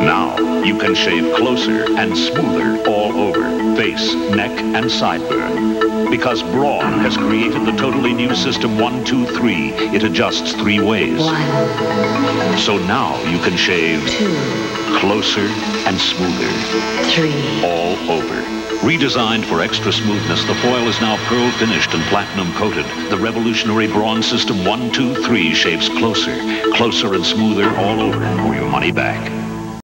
Now you can shave closer and smoother all over, face, neck, and sideburn. Because Braun has created the totally new System 123, it adjusts three ways. One, So now you can shave two, closer and smoother three. all over. Redesigned for extra smoothness, the foil is now pearl finished and platinum coated. The revolutionary Braun System 123 shaves closer, closer and smoother all over for your money back.